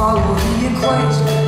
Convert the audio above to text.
follow the equation